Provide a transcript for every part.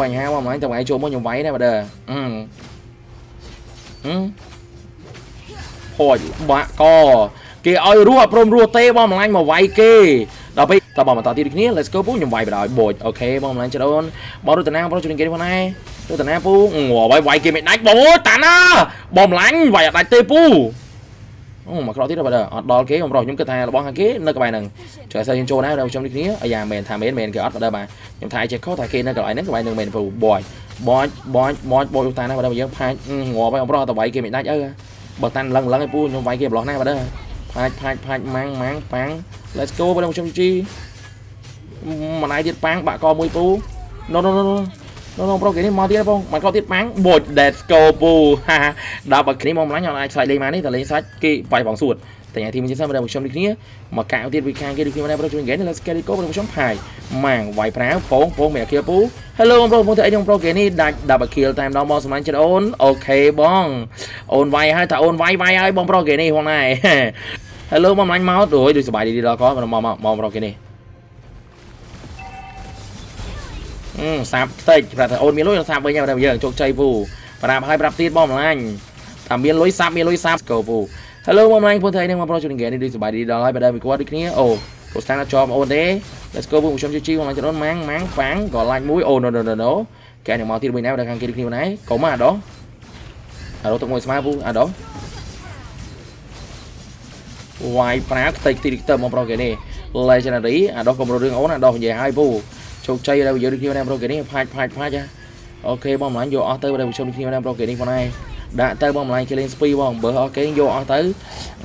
បញ្ហាមកហ្មងតែថ្ងៃចូលមកខ្ញុំវាយដែរបាទអឺអឺហឹមហួយបាក់កគេឲ្យរស់អត់ព្រមរស់ទេបងម្លាញ់មកវាយគេដល់ពេលតើបងបន្តទៀតដូចគ្នា let's go ពូខ្ញុំវាយបដ ாய் បូចអូខេបងម្លាញ់ចដូនបងរតនាបងជួយគេផងដែររតនាពូងាប់ហើយវាយគេមិនដាច់បងអូយតាណាបងម្លាញ់វាយអត់ដាច់ទេពូ អូមកក្រោកទៀតបាទអត់ដល់គេខ្ញុំរកខ្ញុំគិតថារបស់ខាងគេនៅកន្លែងហ្នឹងជួយឲ្យយើងចូលដែរដល់ខ្ញុំនេះគ្នាអាយ៉ាមែនថាមែនមែនគេអត់បាទបាទខ្ញុំថាចេះខុសថាគេនៅកន្លែងហ្នឹងកន្លែងហ្នឹងមែនពូបយបយបយបយបយតាណាបាទយើងផាច់ងាប់ហើយអមរកតែវាយគេមិនដាច់អើបើតាន់លឹងលឹងឲ្យពូខ្ញុំវាយគេប្រឡោះណាបាទផាច់ផាច់ផាច់ម៉ាំងម៉ាំងប៉ាំង let's go បងខ្ញុំជីមួយណៃទៀតប៉ាំងបាក់កមួយពូ no no no no no no ប្រូគេនេះមកទៀតបងមកកោទៀតប៉ាំងបូច let's go ពូហាដល់បើគ្នាមកម្លាញ់អត់អាចឆ្លៃលេងមកនេះតែលេងសាច់គេបាយបងសួតតែញ៉ាំទីមួយសិនបងខ្ញុំនេះគ្នាមកកៅទៀតវិខាងគេដូចគ្នាដែរប្រូជួយហ្គេម let's get it go បងខ្ញុំផាយម៉ាំងវាយប្រាវពងពងមេអាគីលពូ Hello បងប្អូនទៅអីខ្ញុំប្រូគេនេះដាច់ double kill តែម្ដងបងសម្លាញ់ចិត្តអូនអូខេបងអូនវាយហើយថាអូនវាយវាយហើយបងប្រូគេនេះផងដែរ Hello បងម្លាញ់មកអូយដូចសบายดีដល់កមកមកមកប្រូគេនេះ សាប់តិចប្រាប់ថាអូនមានលុយសាប់វិញតែយើងជោគជ័យពូប្រាប់ឲ្យប្រាប់ទៀតបងអំឡាញថាមានលុយសាប់មានលុយសាប់កោពូ Hello បងអំឡាញពូថ្ងៃនេះមកប្រុសជួយគេនេះដូចសប្បាយดีដល់ហើយបើដែរមិនគាត់ដូចគ្នាអូពូស្តាំងជាប់អូនទេ Let's go ពូខ្ញុំជួយជីបងអំឡាញច្រើនម៉ាំងម៉ាំងហ្វាំងក៏ឡាញ់មួយអូណូណូណូណូគេនឹងមកទៀតវិញណាបើខាងគេដូចគ្នាណាកុំអាដោះអាដោះទឹកមួយស្មើពូអាដោះវាយប្រាខ្ទេចទីទឹកមកប្រុសគេនេះ Legendary អាដោះកំររឿងអូនអាដោះនិយាយឲ្យពូ ជោគជ័យដល់យើងដូចគ្នាណាប្រូគេនេះផាច់ផាច់ផាច់អូខេបងម្លាញ់យកអស់ទៅបើខ្ញុំដូចគ្នាណាប្រូគេនេះផងដែរដាក់ទៅបងម្លាញ់គេលេងស្ពីបងបើអូខេយកអស់ទៅ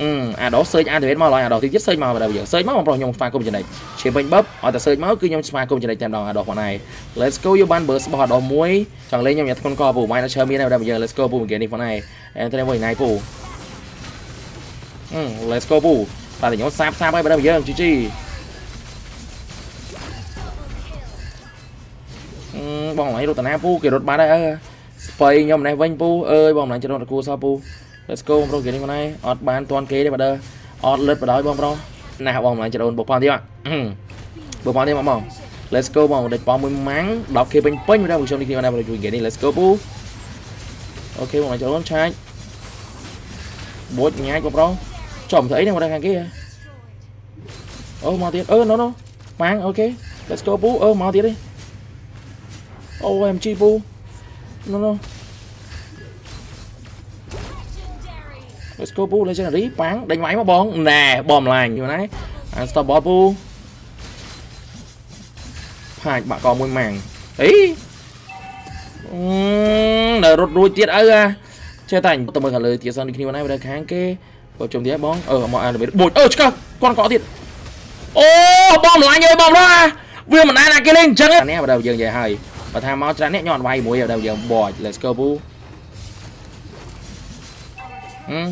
អឺអាដោះសើចអាឌីវេតមកឡើយអាដោះទីទៀតសើចមកបើយើងសើចមកបងប្រុសខ្ញុំស្វាគមន៍ចំណេញឈៀពេញបឹបអត់តែសើចមកគឺខ្ញុំស្វាគមន៍ចំណេញតែម្ដងអាដោះផងដែរ Let's go យកបានបើស្បោះអាដោះមួយចង់លេងខ្ញុំញ៉ាំធ្ងន់កពូម៉ៃណាឈើមានដែរបើយើង Let's go ពូមួយគេនេះផងដែរអែត្រេមួយណៃពូអឺ Let's go ពូតែខ្ញុំសាបសាបហើយបើយើងជីជី បងឡៃរត់តាណាពូគេរត់បានហើយអើស្បៃខ្ញុំនេះវិញពូអើយបងឡៃចរត់គូសោះពូ Let's go ប្រូគេនេះមកណៃអត់បានតាន់គេទេបើដើអត់លឹតបដ ாய் បងប្រុសណាបងឡៃចរត់បុកប៉នទៀតបុកប៉នទៀតមកបង Let's go បងដេកប៉មួយម៉ាំង 10k ពេញពេញមកដល់ខ្ញុំនេះគ្នាណាបងជួយគេនេះ Let's go ពូអូខេបងឡៃចរត់ឆាច់បួចញ៉ាច់បងប្រុសចំទៅអីហ្នឹងមកដល់ខាងគេអូមកទៀតអឺ no no ម៉ាំងអូខេ Let's go ពូអឺមកទៀតទេ OMG ពូ no no Let's go ពូ legendary ប៉ាំងដេញវាយមកបងណែបងម្លាញយល់ណា unstop ball ពូផាច់បាក់កមួយម៉ាំងអីនៅរត់រួចទៀតអើចេះតែទៅមើលខាងលើទៀតសិនដូចគ្នាណាបើខាងគេក៏ជុំទៀតបងអឺមកអានបូចអឺឆ្កឹះគាត់កក់ទៀតអូបងម្លាញអើយបងនោះវាមិនដែរណាគេលេងអញ្ចឹងនេះបើយើងនិយាយហើយ បើថាមកច្រើននេះខ្ញុំអត់វាយមួយដល់យើងបច Let's go ពូហឹម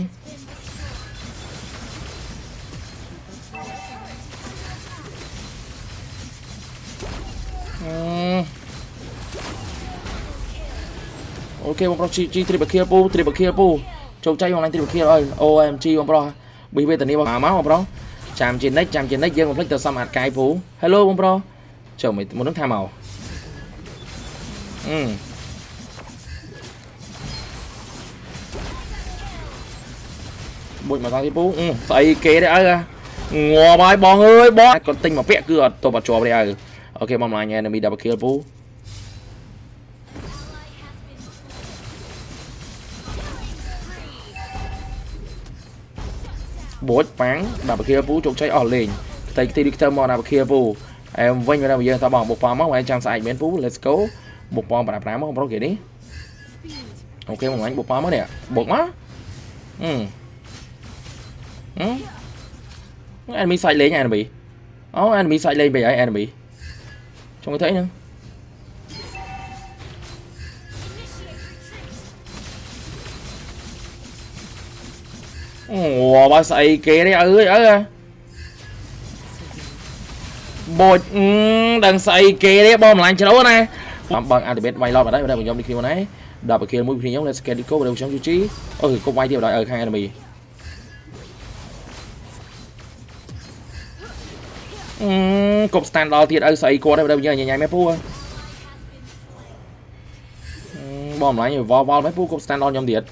អូខេបងប្រុសជីជី triple kill ពូ triple kill ពូជោគជ័យ online triple kill អើយ OMG បងប្រុសប៊ីវេតានីបងមកបងប្រុសចាំជានិចចាំជានិចយើងមិនភ្លេចទៅសំអាតកាយពូ Hello បងប្រុសចូលមកមុននឹងថាមក អឺបុចមកដល់ទីពូស្អីគេទេអើងាប់ហើយបងអើយបងគាត់ទិញមកពាក់គឺអត់ទៅបាត់ជាប់ទេអើអូខេបងម្លាញ់ enemy double kill ពូបូចប៉ាំង double kill ពូជោគជ័យអស់លេងផ្ទៃទីរីខ្ទើមក double kill ពូអែមវិញមកយើងតបងបុកប៉មកហើយចាំស្អែកមែនពូ let's go បុកប៉ប្រាប្រាមកប្រុសគេនេះអូខេមកអញបុកប៉មកនេះបុកមកអឺអឺ enemy សាច់លេង enemy អូ enemy សាច់លេងបែរហើយ enemy ចង់ thấy ហ្នឹងអូបើស្អីគេនេះអើយអើបូចដឹងស្អីគេទេបងម្លាញ់ច្រើនណា តាមបើកអាឌីបេតវាយឡប់អត់ដែរបើខ្ញុំនេះគ្នាណាដល់ប្រគិលមួយគ្នាខ្ញុំ let's get it go បើខ្ញុំជីអូគប់វាយទៀតដល់ឲ្យខាង enemy អឺគប់ stand ដល់ទៀតឲ្យស្អីគាត់ដែរបើយើងញ៉ាំញ៉ាំមែនពូបងម្លាញ់វល់វល់មិនពូគប់ stand on ខ្ញុំទៀត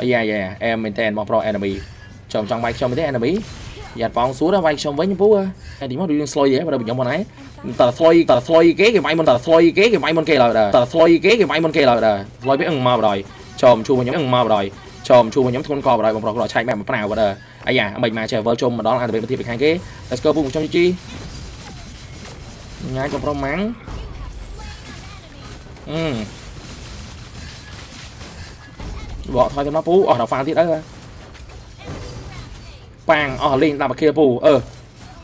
អាយ៉ាយ៉ាអែមមែនតើបងប្រុស enemy ចាំចង់វាយខ្ញុំទេ enemy យ៉ាត់ប៉ោងសួរវាយខ្ញុំវិញពូហើយទីមកដូចយើង slow យេបើខ្ញុំមកណៃ តើ slow តើ slow គេគេវាយមុនតើ slow គេគេវាយមុនគេឡើយដែរតើ slow គេគេវាយមុនគេឡើយដែរ slow វាអឹងមកបដ ாய் ចំជួខ្ញុំអឹងមកបដ ாய் ចំជួខ្ញុំធ្ងន់កបដ ாய் បងប្រុសគាត់ឆែកបែបមកប្រាវដែរអាយ៉ាមិនមកចេះ level ជុំម្ដងអាទៅប្រទីពីខាងគេ let's go ពូខ្ញុំជីញ៉ាយបងប្រុសម៉ាំងអឺបកថយទៅមកពូអស់ដល់ហ្វាទៀតអើប៉ាំងអស់លេងដាក់មកគៀពូអឺ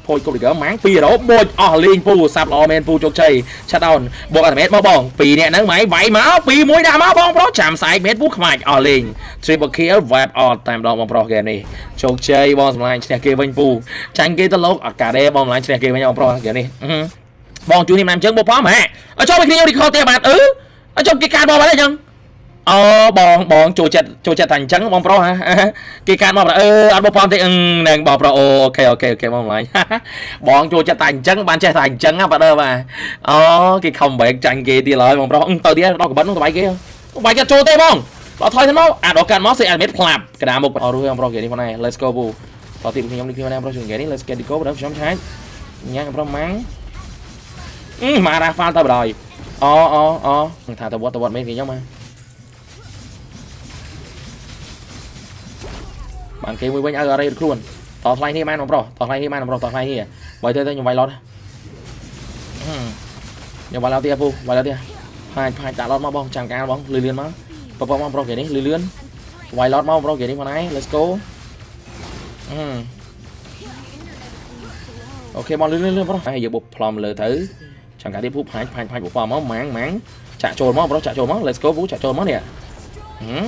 ភួយគប់លីហ្គម៉ាំង2រ៉ូបូចអស់លេងពូសាប់ល្អមែនពូជោគជ័យឆាត់ដោនបូកអត់មែនមកបងពីរនាក់ហ្នឹងម៉ៃវាយមក2 1ដាក់មកបងប្រុសចាំស្អែកមែនពូខ្វាច់អស់លេង triple kill wipe out តាមដងបងប្រុសគេនេះជោគជ័យបងសម្លាញ់ឈ្នះគេវិញពូចាញ់គេទៅលោកអត់កាដេបងសម្លាញ់ឈ្នះគេវិញបងប្រុសគេនេះបងជួយនេះមិនជើងបងប៉ម៉ែអត់ចូលពីគ្នារីខលទេបាទអឺអត់ចូលគេកាត់បងបាទអញ្ចឹង អូបងបងចូលចិត្តចូលចិត្តតែអញ្ចឹងបងប្រុសហ៎គេកាត់មកអឺអត់បងប្អូនទេអឹងនឹងបងប្រុសអូអូខេអូខេអូខេបងឡាញបងចូលចិត្តតែអញ្ចឹងបានចេះតែអញ្ចឹងបាទអឺបាទអូគេខំបែកចាញ់គេទៀតហើយបងប្រុសទៅទៀតដល់កបិននោះទៅបែកគេបែកគេចូលទេបងដល់ថយទៅមកអាដល់កាត់មកសេអាមេតផ្លាប់កណ្ដាលមុខអស់រួយបងប្រុសគេនេះផងដែរ let's go ពូតទីខ្ញុំនេះខ្ញុំណាបងប្រុសជួយគេនេះ let's get it go បងខ្ញុំឆាច់ញ៉ាំបងប្រុសម៉ាំងអឺមករ៉ាហ្វាល់ទៅបដ ாய் អូអូអូថាទៅវត្តទៅវត្តមេគេខ្ញុំមក បានគេមួយវិញឲ្យអរេខ្លួនតថ្លៃនេះបានបងប្រុសតថ្លៃនេះបានបងប្រុសតថ្លៃនេះបើទៅទៅខ្ញុំវាយឡតខ្ញុំវាយឡតទៀតពូវាយឡតទៀតផាច់ផាច់ដាក់ឡតមកបងចាំការបងលឿនលឿនមកបបមកប្រុសគេនេះលឿនលឿនវាយឡតមកប្រុសគេនេះមកណៃ let's go អូខេបងលឿនលឿនប្រុសហើយយកបុកផ្លំលើទៅចាំការទៀតពូផាច់ផាច់ផាច់បុកប៉មកម៉ាំងម៉ាំងចាក់ចូលមកប្រុសចាក់ចូលមក let's go ពូចាក់ចូលមកនេះហឹម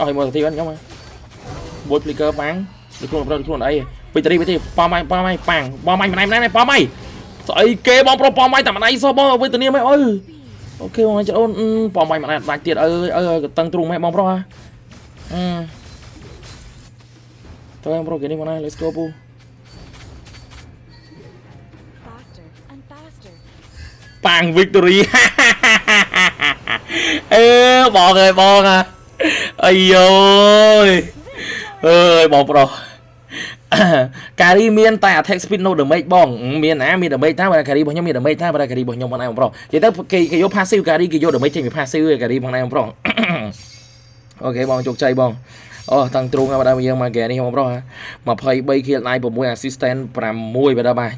អស់មួយនាទីបានខ្ញុំមួយ flicker បាំងដូចខ្លួនប្រុសខ្លួនអីពីតារីពីទីប៉ម៉ៃប៉ម៉ៃប៉ាំងប៉ម៉ៃម្នាក់ម្នាក់ប៉ម៉ៃស្អីគេបងប្រុសប៉ម៉ៃតែម្នាក់សោះបងវេទនាមិនអើអូខេបងចអូនប៉ម៉ៃម្នាក់ដាច់ទៀតអើអើតឹងទ្រូងម៉ែបងប្រុសហ៎អឺតើបងប្រុសគេនេះមកណា let's go ពូប៉ាំង victory អឺបងអើយបងអា អាយយអើយបងប្រុសការីមានតែ attack speed no damage បងមានណាមាន damage ថាបើការីរបស់ខ្ញុំមាន damage ថាបើការីរបស់ខ្ញុំបងឯងបងប្រុសនិយាយទៅគេគេយក passive ការីគេយក damage ចេញពី passive ការីបងឯងបងប្រុសអូខេបងជោគជ័យបងអូតាំងទ្រូងមកដល់យើងមកហ្គេនេះបងប្រុស23 kill ដៃ6 assistant 6បើដល់បាទ